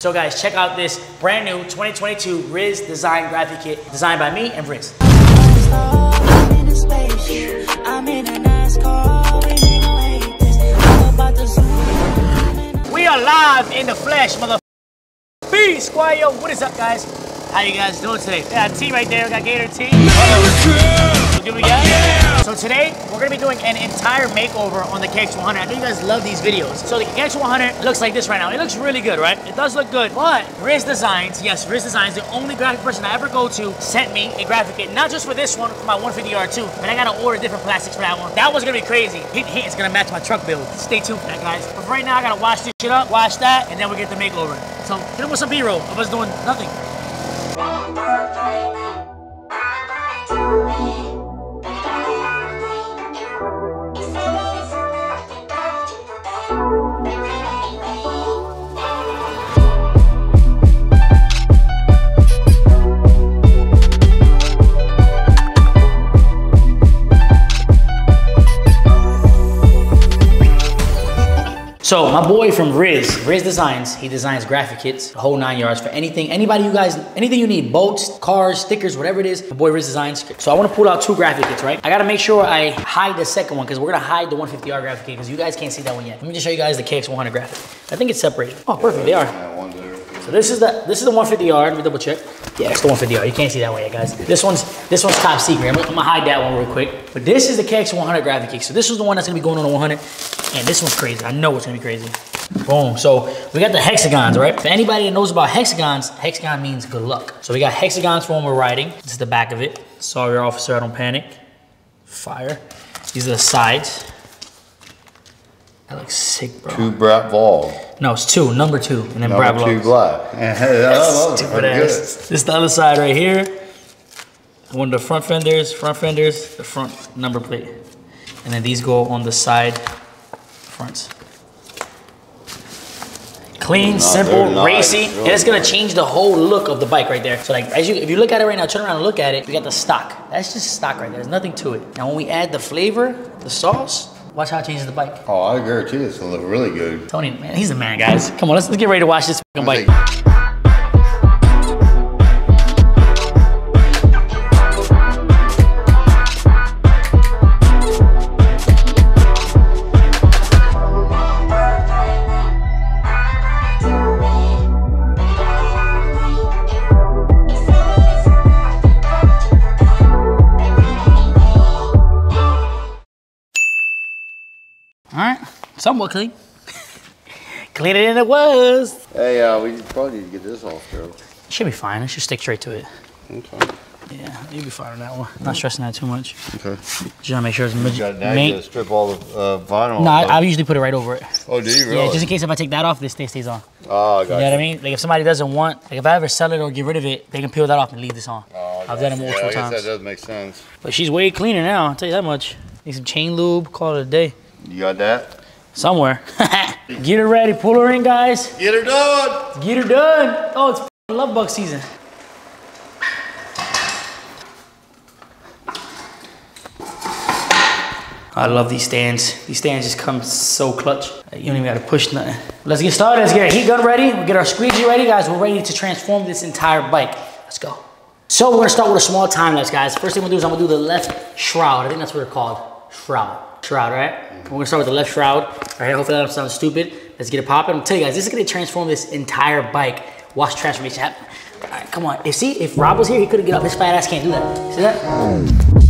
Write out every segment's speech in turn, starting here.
So guys, check out this brand new 2022 Riz Design Graphic Kit designed by me and Riz. We are live in the flesh, mother. B Squad, yo, what is up, guys? How you guys doing today? We got T right there, we got Gator T. What do we got? So today, we're gonna be doing an entire makeover on the KX100. I know you guys love these videos. So the KX100 looks like this right now. It looks really good, right? It does look good, but Riz Designs, yes, Riz Designs, the only graphic person I ever go to, sent me a graphic kit, not just for this one, for my 150R2, but I gotta order different plastics for that one. That one's gonna be crazy. Hit, hit, it's gonna match my truck build. Stay tuned for that, guys. But right now, I gotta wash this shit up, wash that, and then we get the makeover. So, hit him with some B-roll of us doing nothing. So my boy from Riz, Riz Designs, he designs graphic kits, the whole nine yards for anything, anybody you guys, anything you need, boats, cars, stickers, whatever it is, my boy Riz Designs. So I wanna pull out two graphic kits, right? I gotta make sure I hide the second one because we're gonna hide the 150R graphic kit because you guys can't see that one yet. Let me just show you guys the KX100 graphic. I think it's separated. Oh, perfect, they are. So this is the this is the 150R. Let me double check. Yeah, it's the one 150R. You can't see that one yet, guys. This one's this one's top secret. I'm, I'm gonna hide that one real quick. But this is the KX100 graphic kit. So this is the one that's gonna be going on the 100, and this one's crazy. I know it's gonna be crazy. Boom. So we got the hexagons, right? For anybody that knows about hexagons, hexagon means good luck. So we got hexagons for when we're riding. This is the back of it. Sorry, officer, I don't panic. Fire. These are the sides. That looks sick, bro. Two Brat Vol. No, it's two. Number two, and then Number Bravo. two black. Stupid good. ass. This is the other side right here. One of the front fenders, front fenders, the front number plate. And then these go on the side fronts. Clean, Not simple, very nice, racy, and it's gonna change the whole look of the bike right there. So like, as you, if you look at it right now, turn around and look at it, we got the stock. That's just stock right there, there's nothing to it. Now when we add the flavor, the sauce, watch how it changes the bike. Oh, I guarantee it's gonna look really good. Tony, man, he's the man, guys. Come on, let's, let's get ready to watch this fucking bike. All right, somewhat clean. Cleaner than it was. Hey, uh, we probably need to get this off, Joe. Should be fine. It should stick straight to it. Okay. Yeah, you'll be fine on that one. Not stressing that too much. Okay. Just want to make sure it's You mid- got now you gotta strip all the uh, vinyl. No, I, off. I usually put it right over it. oh, do you really? Yeah, just in case if I take that off, this thing stays on. Oh, I You got know what I mean? Like if somebody doesn't want, like if I ever sell it or get rid of it, they can peel that off and leave this on. Oh, I I've done it you. multiple yeah, I guess times. that does make sense. But she's way cleaner now. I'll tell you that much. Need some chain lube. Call it a day. You got that? Somewhere. get her ready. Pull her in, guys. Get her done. Get her done. Oh, it's love bug season. I love these stands. These stands just come so clutch. You don't even gotta push nothing. Let's get started. Let's get our heat gun ready. We'll get our squeegee ready, guys. We're ready to transform this entire bike. Let's go. So we're gonna start with a small time lapse, guys. First thing we're gonna do is I'm gonna do the left shroud. I think that's what they're called. Shroud. Shroud, right? We're gonna start with the left shroud. All right, hopefully that don't sound stupid. Let's get it popping. I'm telling you guys, this is gonna transform this entire bike. Watch transformation happen. All right, come on. If see, if Rob was here, he could've get up. His fat ass can't do that. See that?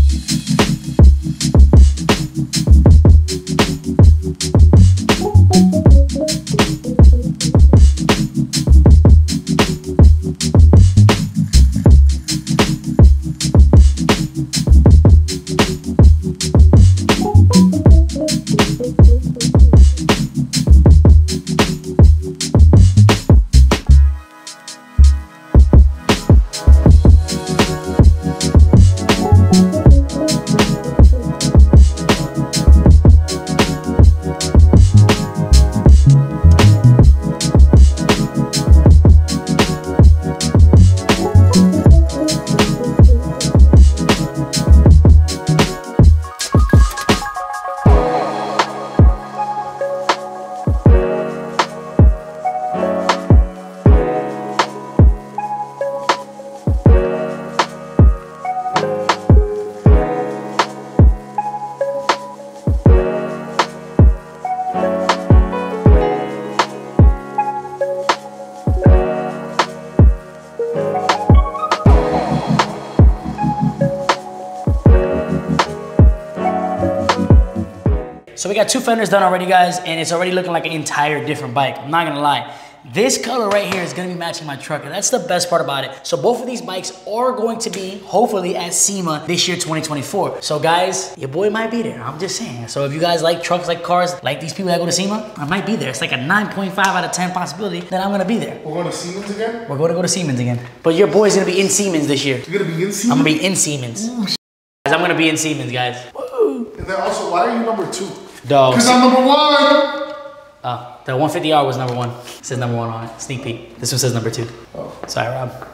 So we got two fenders done already, guys, and it's already looking like an entire different bike. I'm not gonna lie. This color right here is gonna be matching my truck, and that's the best part about it. So both of these bikes are going to be, hopefully, at SEMA this year, 2024. So guys, your boy might be there. I'm just saying. So if you guys like trucks, like cars, like these people that go to SEMA, I might be there. It's like a 9.5 out of 10 possibility that I'm gonna be there. We're going to SEMA again? We're going to go to SEMA again. But your boy's gonna be in SEMA this year. You're to be in I'm gonna be in SEMA. Oh, guys, I'm gonna be in SEMA, guys. And then also, why are you number two? Dog. Because I'm number one! Oh, the 150R was number one. It says number one on it. Sneak peek. This one says number two. Oh. Sorry, Rob.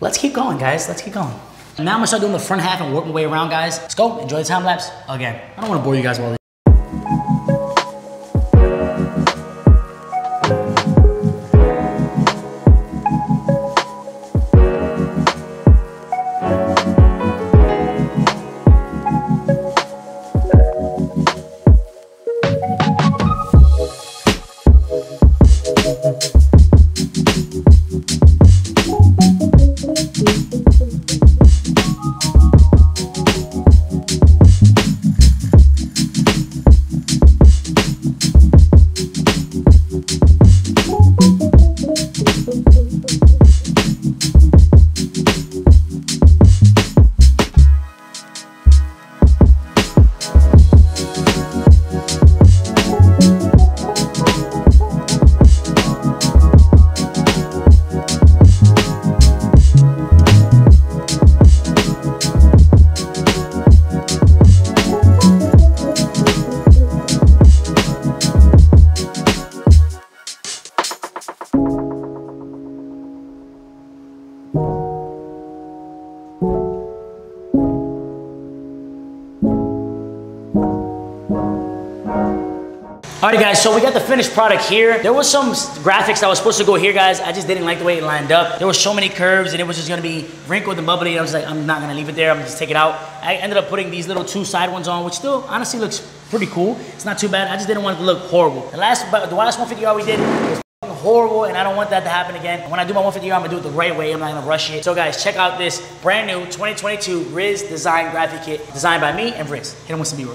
Let's keep going, guys. Let's keep going. Now I'm gonna start doing the front half and work my way around, guys. Let's go. Enjoy the time lapse. Again, I don't wanna bore you guys with Alrighty guys, so we got the finished product here. There was some graphics that was supposed to go here, guys. I just didn't like the way it lined up. There was so many curves and it was just gonna be wrinkled and bubbly. I was like, I'm not gonna leave it there. I'm gonna just take it out. I ended up putting these little two side ones on, which still honestly looks pretty cool. It's not too bad. I just didn't want it to look horrible. The last, but the last 150R we did was horrible and I don't want that to happen again. When I do my 150R, I'm gonna do it the right way. I'm not gonna rush it. So guys, check out this brand new 2022 Riz Design Graphic Kit designed by me and Riz. Hit him with some B-roll.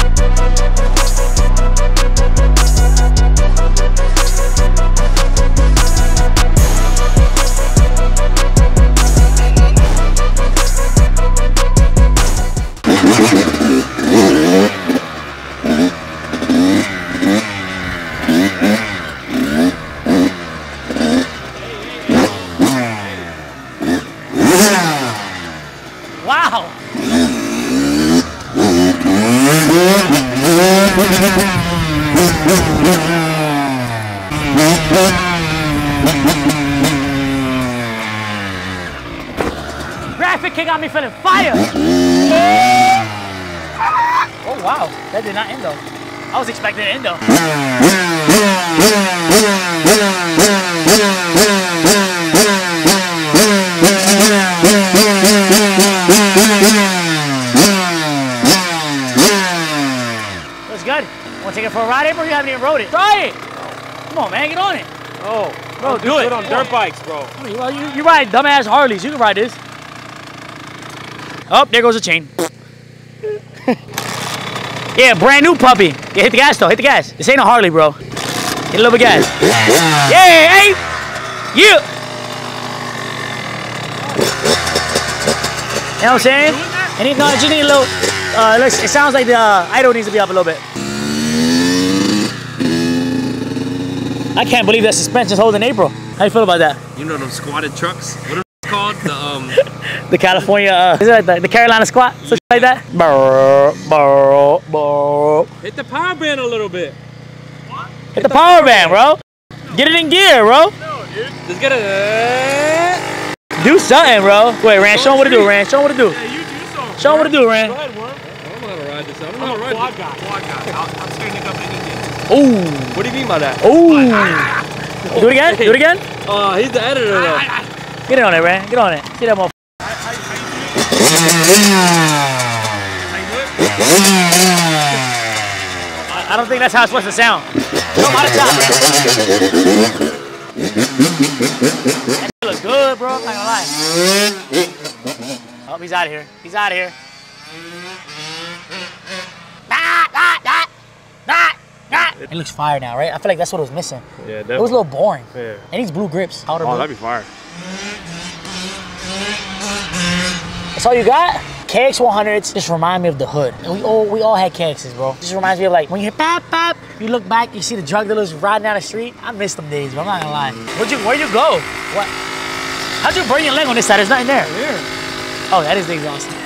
Graphic kick got me feeling fire. Oh wow, that did not end though. I was expecting an end though. Want to take it for a ride, April? You haven't even rode it. Try it. Come on, man, get on it. Oh, Bro, do it. good on dirt bikes, bro. Well, you, you ride dumbass Harleys. You can ride this. Oh, there goes the chain. yeah, brand new puppy. Yeah, hit the gas though. Hit the gas. This ain't a Harley, bro. Hit a little bit of gas. Yeah, hey, yeah. You know what I'm saying? And no, it just need a little. Uh, it, it sounds like the uh, idle needs to be up a little bit. I can't believe that suspension's holding April. How you feel about that? You know them squatted trucks? What are they called? The um. The California, uh, is it like the, the Carolina squat? Something like that? Hit the power band a little bit. What? Hit the power band, bro. Get it in gear, bro. No, Just get it. Do something, bro. Wait, Ran, show him what to do, Ran. Show him what to do. Hey, you do something. Show him what to do, Ran. Go ahead, Worm. I don't know how to ride this. I don't know how to ride this. guy. Quad guy. I'm steering it up in Ooh, What do you mean by that? ooh. Do it again. Do it again. Oh, he's the editor though. Get it on it, man. Get on it. See that motherfucker. I I don't think that's how it's supposed to sound. Him how to. That shit look good, bro. I'm not gonna lie. Oh, he's out of here. He's out of here. Ah, ah, ah, ah, ah. It looks fire now, right? I feel like that's what it was missing. Yeah, definitely. It was a little boring. Yeah. It needs blue grips. Powder Oh, blue. that'd be fire. That's all you got? KX100s just remind me of the hood. And we all we all had KXs, bro. Just reminds me of like when you hear pop, bap, you look back, you see the drug dealers riding down the street. I miss them days, bro. I'm not gonna lie. Where'd you where'd you go? What? How'd you burn your leg on this side? There's nothing there. Oh, that is the exhaust.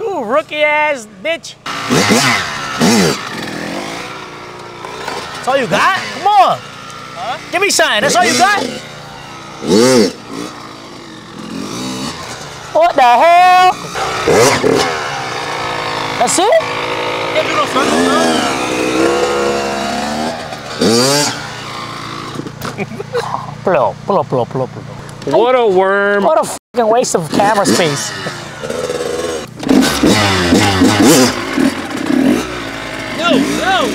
Ooh, rookie ass bitch. That's all you got? Come on. Give me something. That's all you got? What the hell? That's it? Pull up, pull up, pull up, pull up, pull up. What a worm. What a fucking waste of camera space. No,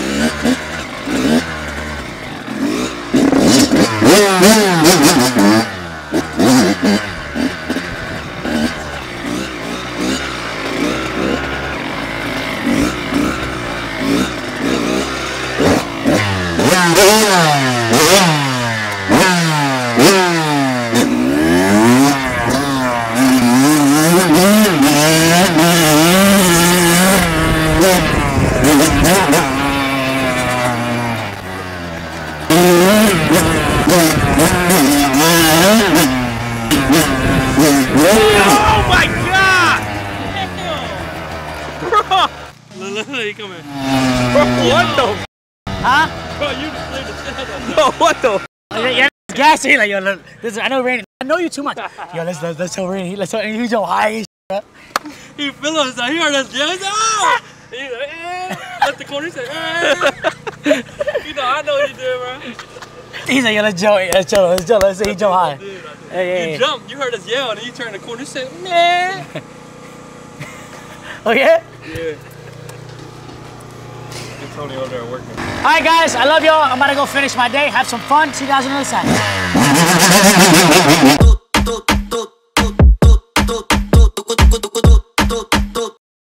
He coming. Bro, what the? Huh? Bro, you just played the shit out of Bro, what the? Yeah, yeah, gassy. Like, yo, look, this, I know Randy. I know you too much. Yo, let's let's, let's tell Randy. Let's tell he's so high. as shit. He feel us. He heard us yell. He's like, oh! He's like, eh. At the corner, he said, eh. You know, I know what you did, bro. He's like, yo, let's jump, let's jump, let's jump, let's say he jump high. Dude, Hey, hey, You hey. jumped, you heard us yell, and then you turned the corner, you said, nah. Oh yeah. Yeah. Tony over there working. All right, guys, I love y'all. I'm about to go finish my day, have some fun. See you guys on the other side.